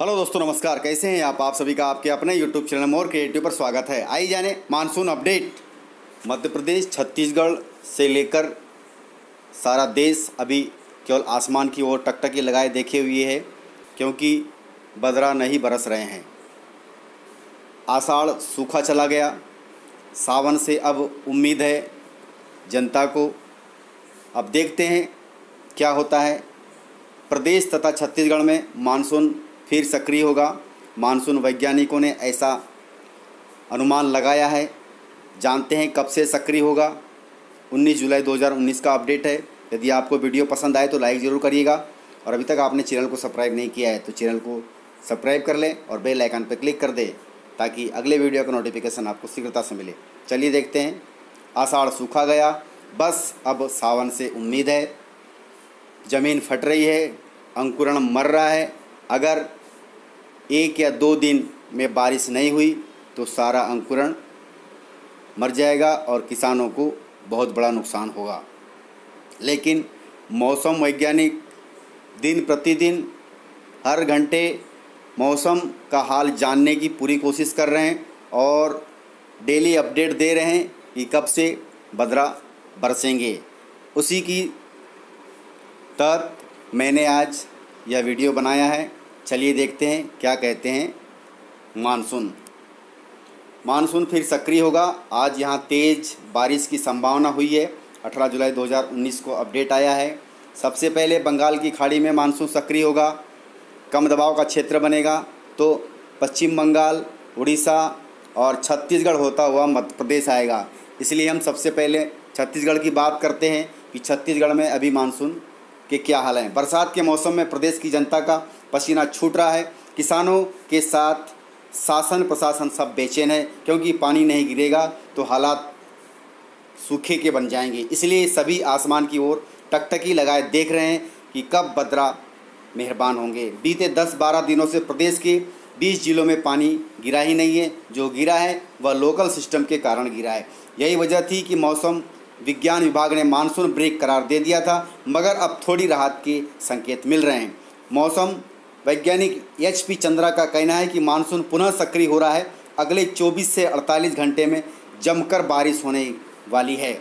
Hello दोस्तों, नमस्कार। कैसे हैं आप? आप सभी का आपके अपने यूट्यूब चैनल मोर क्रिएटिव पर स्वागत है। आई जाने मानसून अपडेट। मध्य प्रदेश, छत्तीसगढ़ से लेकर सारा देश अभी केवल आसमान की ओर टकटकी लगाए देखे हुए है, क्योंकि बदरा नहीं बरस रहे हैं। आषाढ़ सूखा चला गया। सावन से अब उम्मीद है जनता को। अब देखते हैं क्या होता है। प्रदेश तथा छत्तीसगढ़ में मानसून फिर सक्रिय होगा। मानसून वैज्ञानिकों ने ऐसा अनुमान लगाया है। जानते हैं कब से सक्रिय होगा। 19 जुलाई 2019 का अपडेट है। यदि आपको वीडियो पसंद आए तो लाइक ज़रूर करिएगा। और अभी तक आपने चैनल को सब्सक्राइब नहीं किया है तो चैनल को सब्सक्राइब कर लें और बेल आइकन पर क्लिक कर दें ताकि अगले वीडियो का नोटिफिकेशन आपको शीघ्रता से मिले। चलिए देखते हैं। आषाढ़ सूखा गया। बस अब सावन से उम्मीद है। ज़मीन फट रही है। अंकुरण मर रहा है। अगर एक या दो दिन में बारिश नहीं हुई तो सारा अंकुरण मर जाएगा और किसानों को बहुत बड़ा नुकसान होगा। लेकिन मौसम वैज्ञानिक दिन प्रतिदिन हर घंटे मौसम का हाल जानने की पूरी कोशिश कर रहे हैं और डेली अपडेट दे रहे हैं कि कब से बदरा बरसेंगे। उसी की तहत मैंने आज यह वीडियो बनाया है। चलिए देखते हैं क्या कहते हैं मानसून। मानसून फिर सक्रिय होगा। आज यहाँ तेज़ बारिश की संभावना हुई है। 18 जुलाई 2019 को अपडेट आया है। सबसे पहले बंगाल की खाड़ी में मानसून सक्रिय होगा। कम दबाव का क्षेत्र बनेगा। तो पश्चिम बंगाल, उड़ीसा और छत्तीसगढ़ होता हुआ मध्य प्रदेश आएगा। इसलिए हम सबसे पहले छत्तीसगढ़ की बात करते हैं कि छत्तीसगढ़ में अभी मानसून के क्या हाल हैं। बरसात के मौसम में प्रदेश की जनता का पसीना छूट रहा है। किसानों के साथ शासन प्रशासन सब बेचैन है, क्योंकि पानी नहीं गिरेगा तो हालात सूखे के बन जाएँगे। इसलिए सभी आसमान की ओर टकटकी लगाए देख रहे हैं कि कब बदरा मेहरबान होंगे। बीते 10-12 दिनों से प्रदेश के 20 जिलों में पानी गिरा ही नहीं है। जो गिरा है, वह लोकल सिस्टम के कारण गिरा है। यही वजह थी कि मौसम विज्ञान विभाग ने मानसून ब्रेक करार दे दिया था, मगर अब थोड़ी राहत के संकेत मिल रहे हैं। मौसम वैज्ञानिक एच पी चंद्रा का कहना है कि मानसून पुनः सक्रिय हो रहा है। अगले 24 से 48 घंटे में जमकर बारिश होने वाली है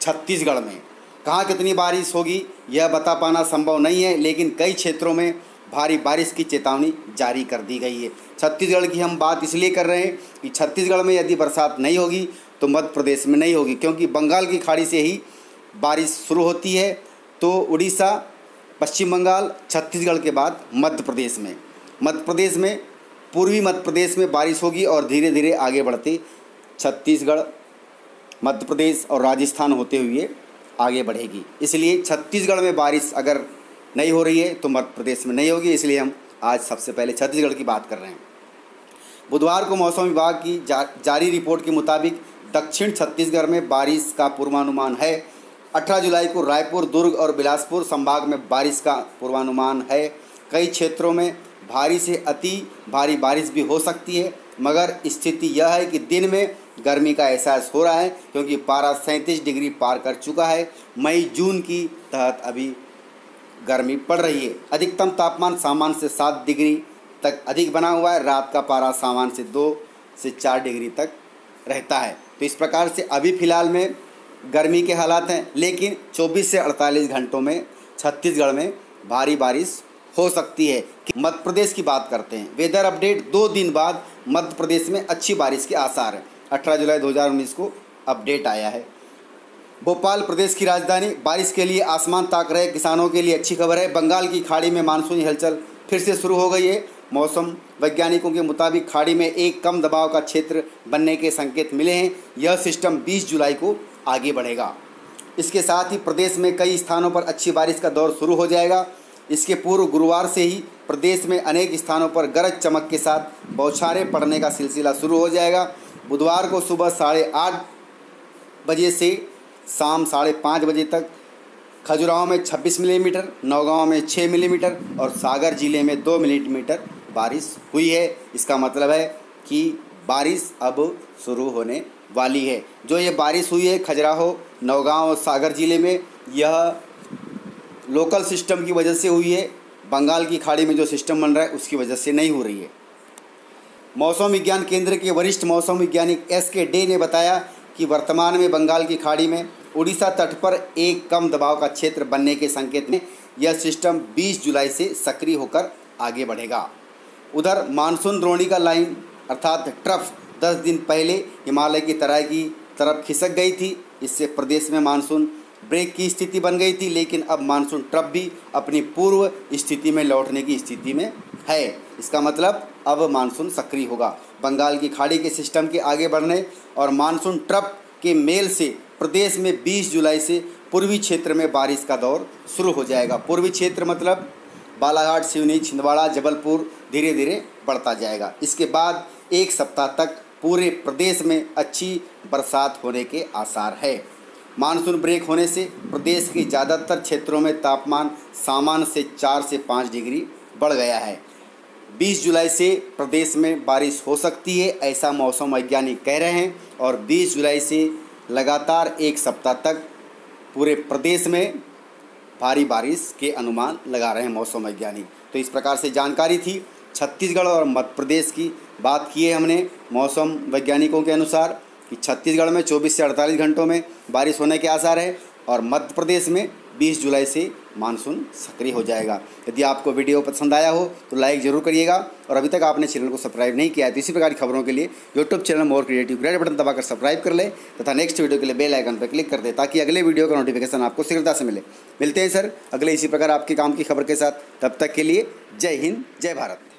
छत्तीसगढ़ में। कहाँ कितनी बारिश होगी, यह बता पाना संभव नहीं है, लेकिन कई क्षेत्रों में भारी बारिश की चेतावनी जारी कर दी गई है। छत्तीसगढ़ की हम बात इसलिए कर रहे हैं कि छत्तीसगढ़ में यदि बरसात नहीं होगी तो मध्य प्रदेश में नहीं होगी, क्योंकि बंगाल की खाड़ी से ही बारिश शुरू होती है। तो उड़ीसा पश्चिम बंगाल छत्तीसगढ़ के बाद मध्य प्रदेश में। मध्य प्रदेश में पूर्वी मध्य प्रदेश में बारिश होगी और धीरे धीरे आगे बढ़ते। छत्तीसगढ़ मध्य प्रदेश और राजस्थान होते हुए आगे बढ़ेगी। इसलिए छत्तीसगढ़ में बारिश अगर नहीं हो रही है तो मध्य प्रदेश में नहीं होगी। इसलिए हम आज सबसे पहले छत्तीसगढ़ की बात कर रहे हैं। बुधवार को मौसम विभाग की जा, जारी रिपोर्ट के मुताबिक दक्षिण छत्तीसगढ़ में बारिश का पूर्वानुमान है। 18 जुलाई को रायपुर, दुर्ग और बिलासपुर संभाग में बारिश का पूर्वानुमान है। कई क्षेत्रों में भारी से अति भारी बारिश भी हो सकती है, मगर स्थिति यह है कि दिन में गर्मी का एहसास हो रहा है, क्योंकि पारा सैंतीस डिग्री पार कर चुका है। मई, जून की तहत अभी गर्मी पड़ रही है। अधिकतम तापमान सामान्य से सात डिग्री तक अधिक बना हुआ है। रात का पारा सामान्य से दो से चार डिग्री तक रहता है। तो इस प्रकार से अभी फ़िलहाल में गर्मी के हालात हैं, लेकिन 24 से 48 घंटों में छत्तीसगढ़ में भारी बारिश हो सकती है। मध्य प्रदेश की बात करते हैं। वेदर अपडेट दो दिन बाद मध्य प्रदेश में अच्छी बारिश के आसार हैं। अठारह जुलाई 2019 को अपडेट आया है। भोपाल प्रदेश की राजधानी, बारिश के लिए आसमान ताक रहे, किसानों के लिए अच्छी खबर है। बंगाल की खाड़ी में मानसूनी हलचल फिर से शुरू हो गई है। मौसम वैज्ञानिकों के मुताबिक खाड़ी में एक कम दबाव का क्षेत्र बनने के संकेत मिले हैं। यह सिस्टम 20 जुलाई को आगे बढ़ेगा। इसके साथ ही प्रदेश में कई स्थानों पर अच्छी बारिश का दौर शुरू हो जाएगा। इसके पूर्व गुरुवार से ही प्रदेश में अनेक स्थानों पर गरज चमक के साथ बौछारें पड़ने का सिलसिला शुरू हो जाएगा। बुधवार को सुबह साढ़े आठ बजे से शाम साढ़े पाँच बजे तक खजुराहो में 26 मिलीमीटर, नौगांव में 6 मिलीमीटर और सागर ज़िले में 2 मिलीमीटर बारिश हुई है। इसका मतलब है कि बारिश अब शुरू होने वाली है। जो ये बारिश हुई है खजुराहो, नौगांव और सागर ज़िले में, यह लोकल सिस्टम की वजह से हुई है। बंगाल की खाड़ी में जो सिस्टम बन रहा है, उसकी वजह से नहीं हो रही है। मौसम विज्ञान केंद्र के वरिष्ठ मौसम वैज्ञानिक एस के डे ने बताया कि वर्तमान में बंगाल की खाड़ी में उड़ीसा तट पर एक कम दबाव का क्षेत्र बनने के संकेत में यह सिस्टम 20 जुलाई से सक्रिय होकर आगे बढ़ेगा। उधर मानसून द्रोणी का लाइन, अर्थात ट्रफ 10 दिन पहले हिमालय की तराई की तरफ़ खिसक गई थी। इससे प्रदेश में मानसून ब्रेक की स्थिति बन गई थी, लेकिन अब मानसून ट्रप भी अपनी पूर्व स्थिति में लौटने की स्थिति में है। इसका मतलब अब मानसून सक्रिय होगा। बंगाल की खाड़ी के सिस्टम के आगे बढ़ने और मानसून ट्रप के मेल से प्रदेश में 20 जुलाई से पूर्वी क्षेत्र में बारिश का दौर शुरू हो जाएगा। पूर्वी क्षेत्र मतलब बालाघाट, सिवनी, छिंदवाड़ा, जबलपुर धीरे धीरे बढ़ता जाएगा। इसके बाद एक सप्ताह तक पूरे प्रदेश में अच्छी बरसात होने के आसार है। मानसून ब्रेक होने से प्रदेश के ज़्यादातर क्षेत्रों में तापमान सामान्य से चार से पाँच डिग्री बढ़ गया है। 20 जुलाई से प्रदेश में बारिश हो सकती है, ऐसा मौसम वैज्ञानिक कह रहे हैं और 20 जुलाई से लगातार एक सप्ताह तक पूरे प्रदेश में भारी बारिश के अनुमान लगा रहे हैं मौसम वैज्ञानिक। तो इस प्रकार से जानकारी थी। छत्तीसगढ़ और मध्य प्रदेश की बात की है हमने मौसम वैज्ञानिकों के अनुसार कि छत्तीसगढ़ में 24 से 48 घंटों में बारिश होने के आसार है और मध्य प्रदेश में 20 जुलाई से मानसून सक्रिय हो जाएगा। यदि आपको वीडियो पसंद आया हो तो लाइक ज़रूर करिएगा और अभी तक आपने चैनल को सब्सक्राइब नहीं किया है तो इसी प्रकार की खबरों के लिए YouTube channel more creative grade button दबाकर सब्सक्राइब कर ले तथा नेक्स्ट वीडियो के लिए बेल आइकन पर क्लिक कर दे ताकि अगले वीडियो का नोटिफिकेशन आपको शीघ्रता से मिले। मिलते हैं सर, अगले इसी प्रकार आपके काम की खबर के साथ। तब तक के लिए जय हिंद, जय भारत।